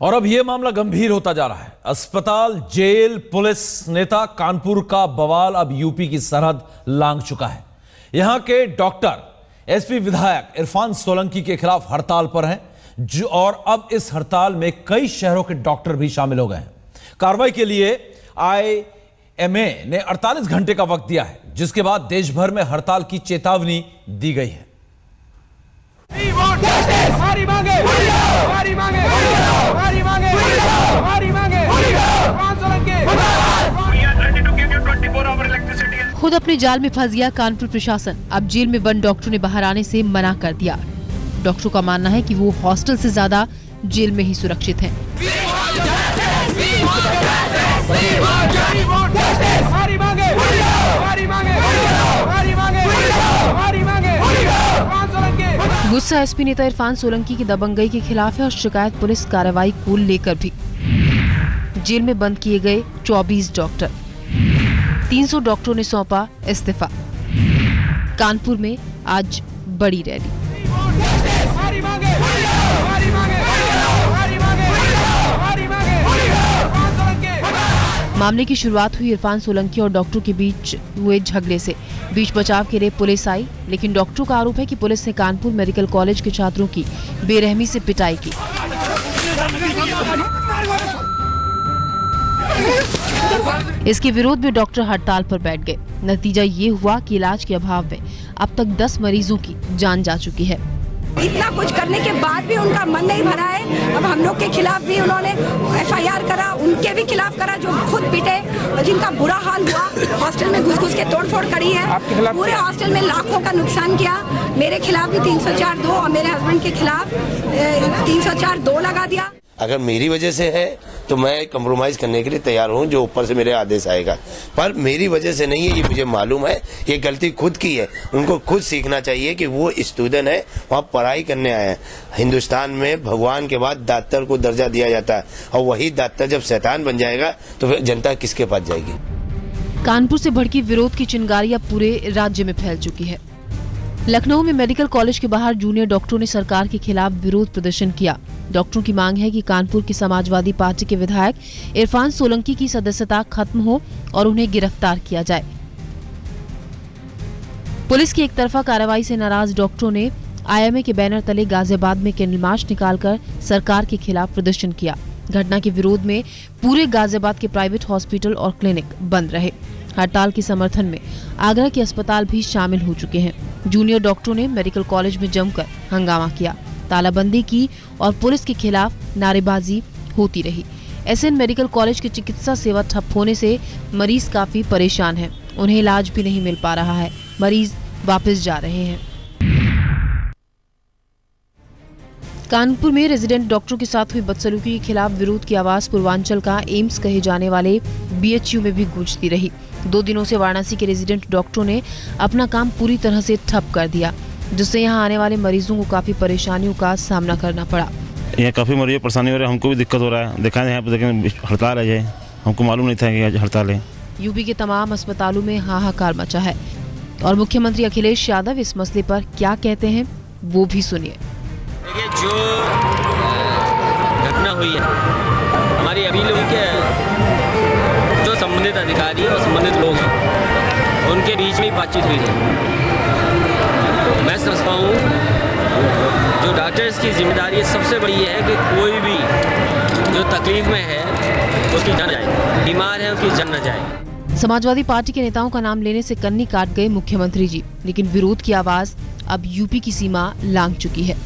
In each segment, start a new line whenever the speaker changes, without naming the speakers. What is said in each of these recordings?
और अब यह मामला गंभीर होता जा रहा है। अस्पताल, जेल, पुलिस, नेता, कानपुर का बवाल अब यूपी की सरहद लांग चुका है। यहाँ के डॉक्टर, एसपी विधायक इरफान सोलंकी के खिलाफ हड़ताल पर हैं, जो और अब इस हड़ताल में कई शहरों के डॉक्टर भी शामिल हो गए हैं। कार्रवाई के लिए आईएमए ने 48 घंटे का वक्त दिया है, जिसके बाद देश भर में हड़ताल की चेतावनी दी गई है।
खुद अपने जाल में फंस गया कानपुर प्रशासन। अब जेल में बंद डॉक्टरों ने बाहर आने से मना कर दिया। डॉक्टरों का मानना है कि वो हॉस्टल से ज़्यादा जेल में ही सुरक्षित हैं। गुस्सा एसपी नेता इरफान सोलंकी की दबंगई के खिलाफ है और शिकायत पुलिस कार्रवाई को लेकर भी। जेल में बंद किए गए 24 डॉक्टर। 300 डॉक्टरों ने सौंपा इस्तीफा। कानपुर में आज बड़ी रैली। मामले की शुरुआत हुई इरफान सोलंकी और डॉक्टरों के बीच हुए झगड़े से। बीच बचाव के लिए पुलिस आई, लेकिन डॉक्टरों का आरोप है कि पुलिस ने कानपुर मेडिकल कॉलेज के छात्रों की बेरहमी से पिटाई की। इसके विरोध में डॉक्टर हड़ताल पर बैठ गए। नतीजा ये हुआ कि इलाज के अभाव में अब तक 10 मरीजों की जान जा चुकी है।
इतना कुछ करने के बाद भी उनका मन नहीं भरा है। अब हम लोग के खिलाफ भी उन्होंने एफआईआर करा उनके भी खिलाफ करा जो खुद पिटे जिनका बुरा हाल हुआ हॉस्टल में घुस घुस के तोड़फोड़ करी है। पूरे हॉस्टल में लाखों का नुकसान किया। मेरे खिलाफ भी तीन सौ चार दो और मेरे हस्बैंड के खिलाफ तीन सौ चार दो लगा दिया।
अगर मेरी वजह से है तो मैं कम्प्रोमाइज करने के लिए तैयार हूँ, जो ऊपर से मेरे आदेश आएगा। पर मेरी वजह से नहीं है, ये मुझे मालूम है, ये गलती खुद की है। उनको खुद सीखना चाहिए कि वो स्टूडेंट है, वहाँ पढ़ाई करने आए हैं। हिंदुस्तान में भगवान के बाद डॉक्टर को दर्जा दिया जाता है, और वही डॉक्टर जब शैतान बन जाएगा तो फिर जनता किसके पास जाएगी?
कानपुर से भड़की विरोध की चिंगारी अब पूरे राज्य में फैल चुकी है। लखनऊ में मेडिकल कॉलेज के बाहर जूनियर डॉक्टरों ने सरकार के खिलाफ विरोध प्रदर्शन किया। डॉक्टरों की मांग है कि कानपुर की समाजवादी पार्टी के विधायक इरफान सोलंकी की सदस्यता खत्म हो और उन्हें गिरफ़्तार किया जाए। पुलिस की एक तरफा कार्रवाई से नाराज़ डॉक्टरों ने आईएमए के बैनर तले गाजियाबाद में कैंडल मार्च निकालकर सरकार के खिलाफ प्रदर्शन किया। घटना के विरोध में पूरे गाजियाबाद के प्राइवेट हॉस्पिटल और क्लिनिक बंद रहे। हड़ताल के समर्थन में आगरा के अस्पताल भी शामिल हो चुके हैं। जूनियर डॉक्टरों ने मेडिकल कॉलेज में जमकर हंगामा किया। तालाबंदी की और पुलिस के खिलाफ नारेबाजी होती रही। एसएन मेडिकल कॉलेज की चिकित्सा सेवा ठप होने से मरीज़ काफ़ी परेशान हैं। उन्हें इलाज भी नहीं मिल पा रहा है। मरीज़ वापस जा रहे हैं। कानपुर में रेजिडेंट डॉक्टरों के साथ हुई बदसलूकी के खिलाफ विरोध की आवाज़ पूर्वांचल का एम्स कहे जाने वाले बीएचयू में भी गूंजती रही। दो दिनों से वाराणसी के रेजिडेंट डॉक्टरों ने अपना काम पूरी तरह से ठप कर दिया जिससे यहाँ आने वाले मरीजों को काफ़ी परेशानियों का सामना करना पड़ा।
यहाँ काफ़ी मरीज़ परेशानी हो रही है हमको भी दिक्कत हो रहा है। देखा यहाँ पे देखें हड़ताल है ये। हमको मालूम नहीं था कि आज हड़ताल है।
यूपी के तमाम अस्पतालों में हाहाकार मचा है। और मुख्यमंत्री अखिलेश यादव इस मसले पर क्या कहते हैं वो भी सुनिए।
देखिए जो घटना हुई है बातचीत हुई है। मैं समझता हूँ, जो डॉक्टर्स की ज़िम्मेदारी सबसे बड़ी है कि कोई भी जो तकलीफ़ में है, उसकी जान जाए। बीमार है, उसकी जान न जाए।
समाजवादी पार्टी के नेताओं का नाम लेने से कन्नी काट गए मुख्यमंत्री जी, लेकिन विरोध की आवाज़ अब यूपी की सीमा लांग चुकी है।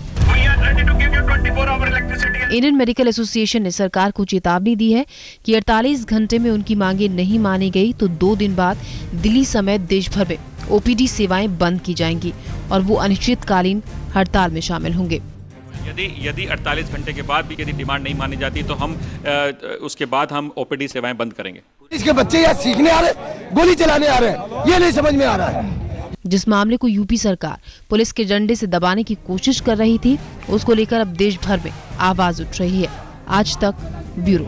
इंडियन मेडिकल एसोसिएशन ने सरकार को चेतावनी दी है कि 48 घंटे में उनकी मांगे नहीं मानी गई तो दो दिन बाद दिल्ली समेत देश भर में ओपीडी सेवाएँ बंद की जाएँगी और वो अनिश्चितकालीन हड़ताल में शामिल होंगे।
यदि यदि 48 घंटे के बाद भी यदि डिमांड नहीं मानी जाती तो हम अ, उसके बाद हम ओपीडी सेवाएँ बंद करेंगे।
इसके बच्चे यहाँ सीखने आ रहे गोली चलाने आ रहे हैं ये नहीं समझ में आ रहा है।
जिस मामले को यूपी सरकार पुलिस के डंडे से दबाने की कोशिश कर रही थी, उसको लेकर अब देश भर में आवाज़ उठ रही है। आज तक ब्यूरो।